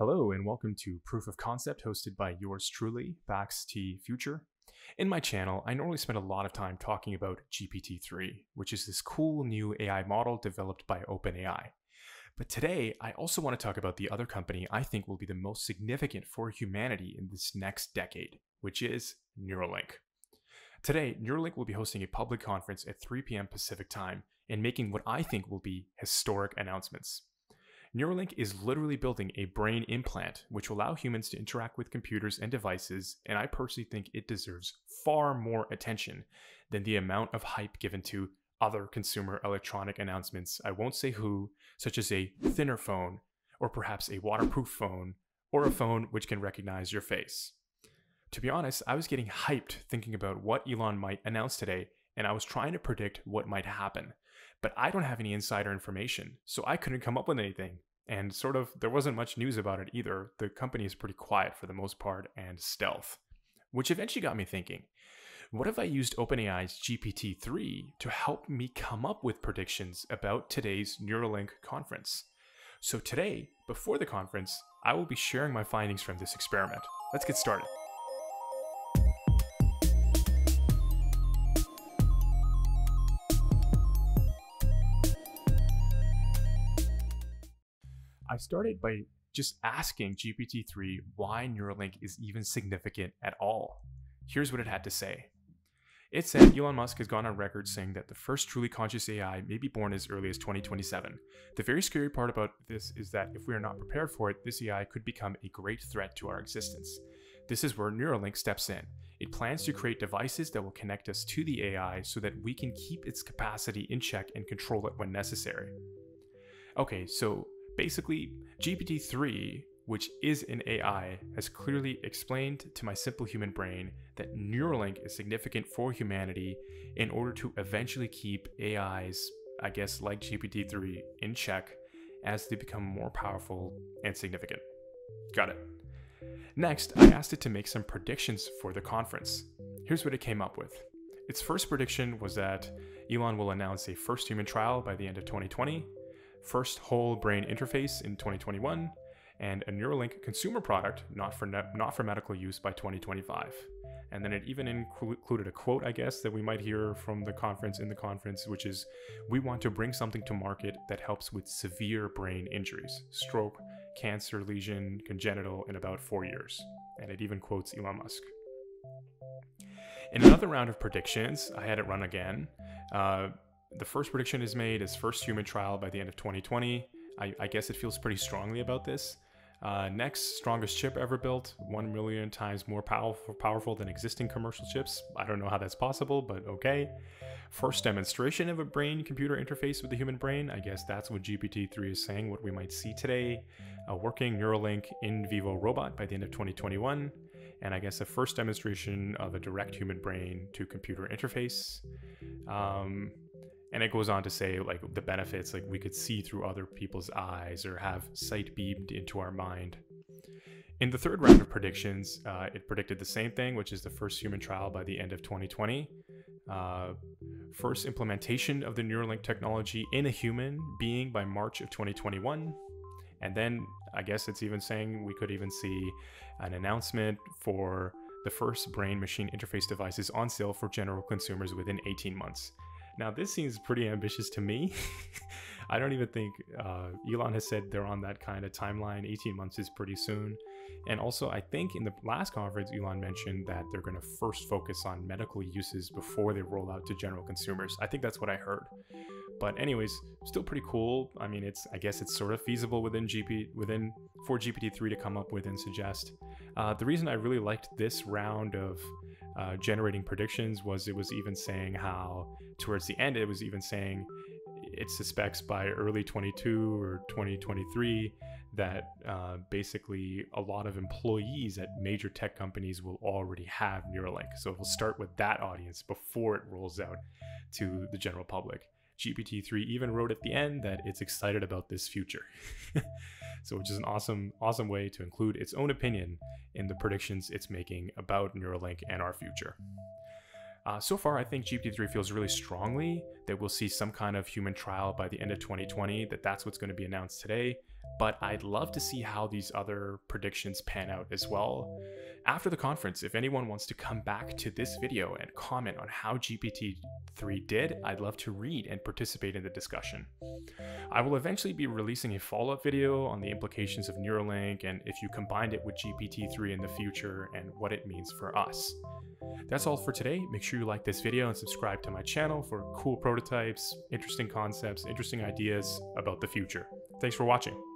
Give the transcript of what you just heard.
Hello, and welcome to Proof of Concept, hosted by yours truly, Bakz T Future. In my channel, I normally spend a lot of time talking about GPT 3, which is this cool new AI model developed by OpenAI. But today, I also want to talk about the other company I think will be the most significant for humanity in this next decade, which is Neuralink. Today, Neuralink will be hosting a public conference at 3 p.m. Pacific time and making what I think will be historic announcements. Neuralink is literally building a brain implant which will allow humans to interact with computers and devices, and I personally think it deserves far more attention than the amount of hype given to other consumer electronic announcements. I won't say who, such as a thinner phone, or perhaps a waterproof phone, or a phone which can recognize your face. To be honest, I was getting hyped thinking about what Elon might announce today, and I was trying to predict what might happen but I don't have any insider information, so I couldn't come up with anything. And sort of, there wasn't much news about it either. The company is pretty quiet for the most part and stealth, which eventually got me thinking what if I used OpenAI's GPT 3 to help me come up with predictions about today's Neuralink conference? So, today, before the conference, I will be sharing my findings from this experiment. Let's get started. I started by just asking GPT 3 why Neuralink is even significant at all. Here's what it had to say. It said Elon Musk has gone on record saying that the first truly conscious AI may be born as early as 2027. The very scary part about this is that if we are not prepared for it, this AI could become a great threat to our existence. This is where Neuralink steps in. It plans to create devices that will connect us to the AI so that we can keep its capacity in check and control it when necessary. Okay, so Basically, GPT 3, which is an AI, has clearly explained to my simple human brain that Neuralink is significant for humanity in order to eventually keep AIs, I guess, like GPT 3, in check as they become more powerful and significant. Got it. Next, I asked it to make some predictions for the conference. Here's what it came up with. Its first prediction was that Elon will announce a first human trial by the end of 2020 first whole brain interface in 2021, and a Neuralink consumer product not for ne- not for medical use by 2025. And then it even included a quote, I guess, that we might hear from the conference in the conference, which is We want to bring something to market that helps with severe brain injuries, stroke, cancer lesion, congenital, in about four years. And it even quotes Elon Musk. In another round of predictions, I had it run again. Uh, the first prediction is made as first human trial by the end of 2020. I, I guess it feels pretty strongly about this. Uh, next, strongest chip ever built, 1 million times more powerful, powerful than existing commercial chips. I don't know how that's possible, but okay. First demonstration of a brain computer interface with the human brain. I guess that's what GPT 3 is saying, what we might see today. A working Neuralink in vivo robot by the end of 2021. And I guess a first demonstration of a direct human brain to computer interface. Um, and it goes on to say like the benefits like we could see through other people's eyes or have sight beamed into our mind. In the third round of predictions uh, it predicted the same thing which is the first human trial by the end of 2020 uh, first implementation of the neuralink technology in a human being by march of 2021 and then i guess it's even saying we could even see an announcement for the first brain machine interface devices on sale for general consumers within 18 months now, this seems pretty ambitious to me. I don't even think uh, Elon has said they're on that kind of timeline. 18 months is pretty soon. And also, I think in the last conference, Elon mentioned that they're going to first focus on medical uses before they roll out to general consumers. I think that's what I heard. But anyways, still pretty cool. I mean, it's I guess it's sort of feasible within GP within for GPT-3 to come up with and suggest. Uh, the reason I really liked this round of uh, generating predictions was it was even saying how towards the end it was even saying it suspects by early 22 or 2023 that uh, basically a lot of employees at major tech companies will already have Neuralink. So it will start with that audience before it rolls out to the general public. GPT-3 even wrote at the end that it's excited about this future. so which is an awesome awesome way to include its own opinion in the predictions it's making about Neuralink and our future. Uh, so far, I think GPT-3 feels really strongly that we'll see some kind of human trial by the end of 2020, that that's what's going to be announced today. But I'd love to see how these other predictions pan out as well. After the conference, if anyone wants to come back to this video and comment on how GPT-3 did, I'd love to read and participate in the discussion. I will eventually be releasing a follow-up video on the implications of Neuralink and if you combined it with GPT-3 in the future and what it means for us. That's all for today. Make sure you like this video and subscribe to my channel for cool prototypes, interesting concepts, interesting ideas about the future. Thanks for watching.